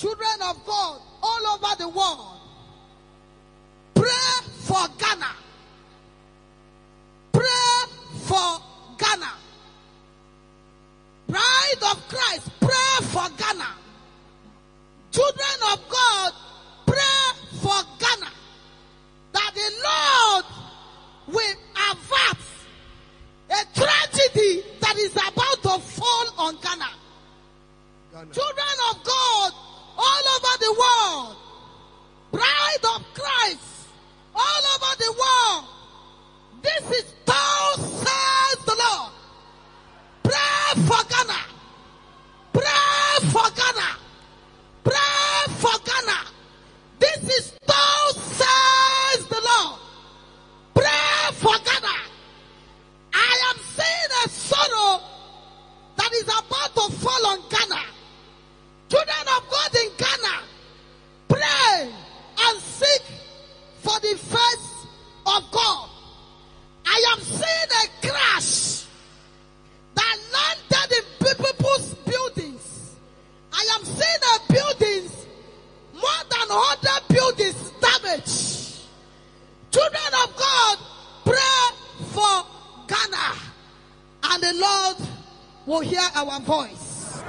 children of God all over the world, pray for Ghana. Pray for Ghana. Bride of Christ, pray for Ghana. Children of God, pray for Ghana. That the Lord will avert a tragedy that is about to fall on Ghana. Ghana. Children of God all over the world, bride of Christ all over the world. This is thou says the Lord. Pray for Ghana. Pray for Ghana. More than 100 buildings damaged. Children of God, pray for Ghana, and the Lord will hear our voice.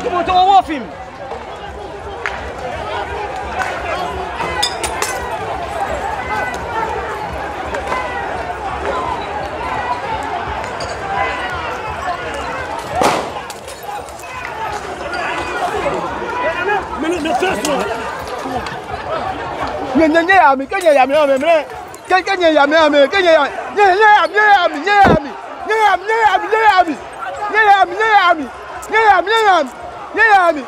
Come on, don't off him! Come on! kẹ́kẹ́ nye yami yami kẹ́ nye yami. Nye yami nye yami nye yami. Nye yami nye yami nye yami. Nye yami nye yami. Nye yami nye yami. Nye yami.